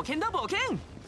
冒険だ冒険。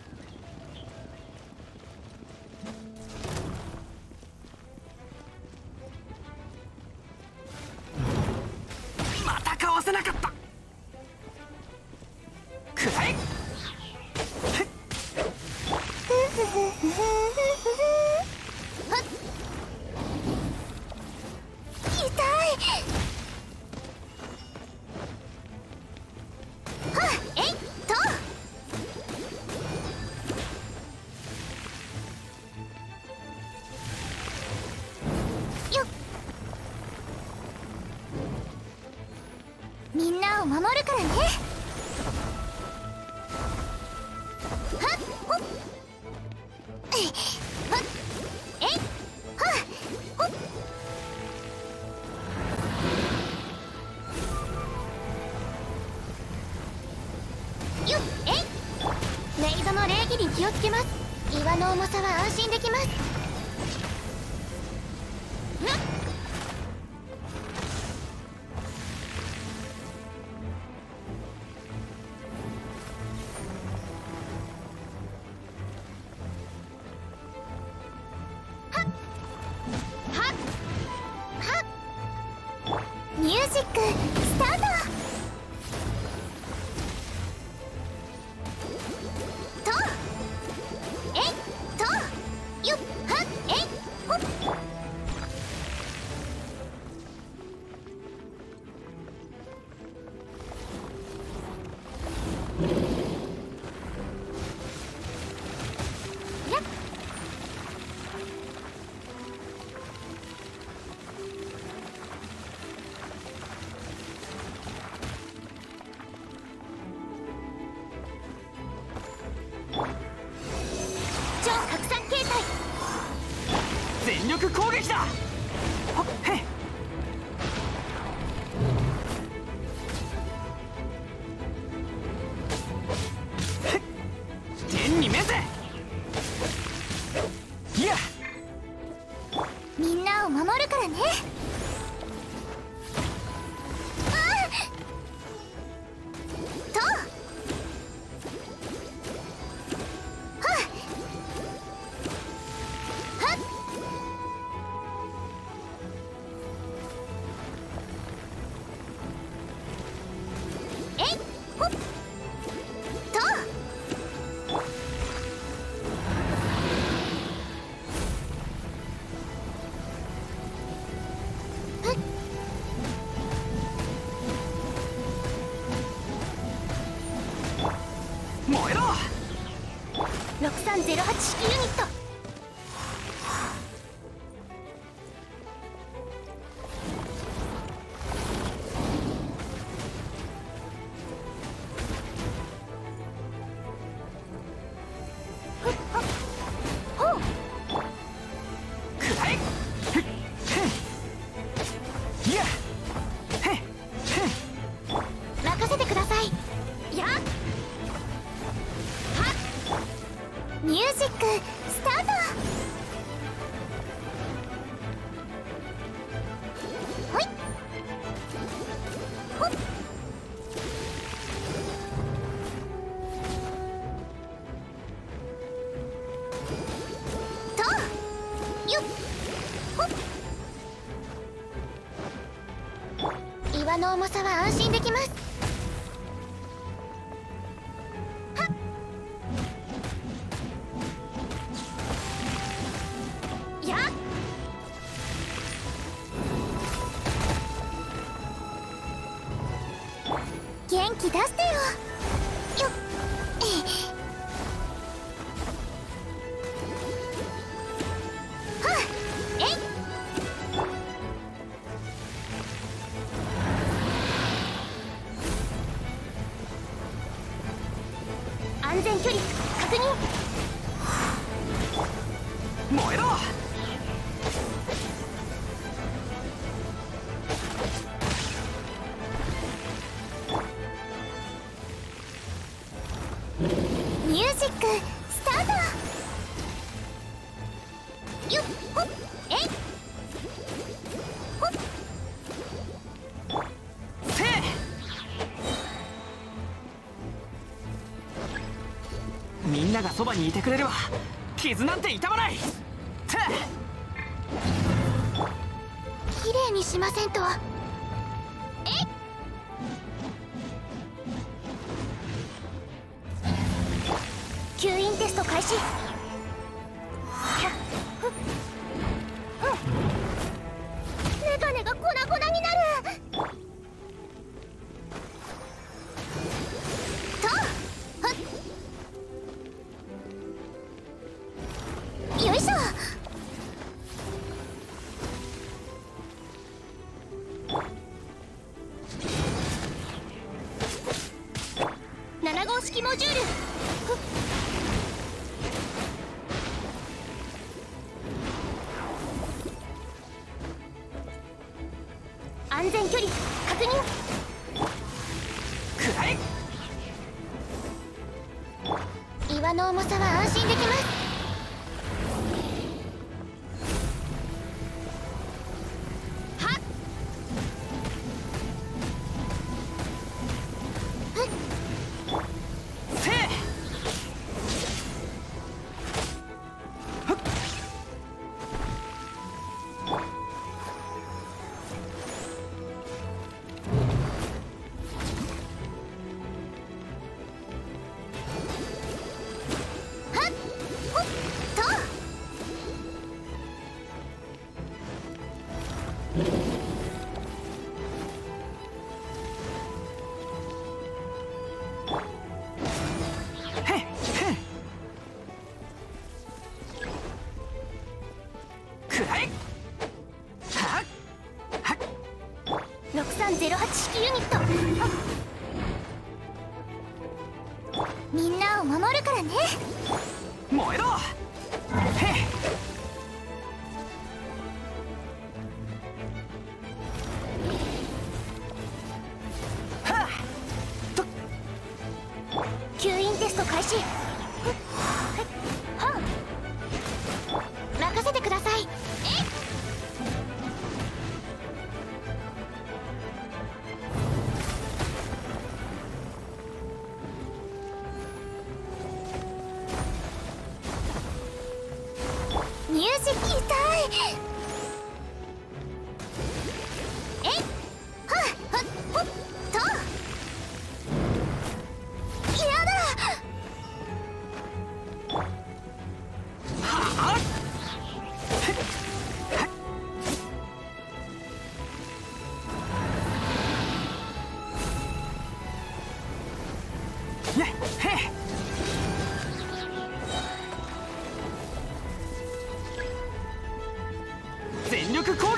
気をつけます岩の重さは安心できますュージックスタート6308式ユニット。岩の重さは安心できます。やっ。元気出して。安全距離確認。燃えろ。ミュージックスタート。みんながそばにいてくれるわ傷なんて痛まない。て綺麗にしませんと。え吸引テスト開始。安全距離確認。くらえ岩の重さは安心できます守るからね。燃えろ。へっ。は吸引テスト開始ミュージック痛い。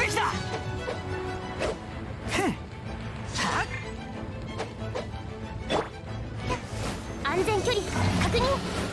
撃だ。安全距離確認。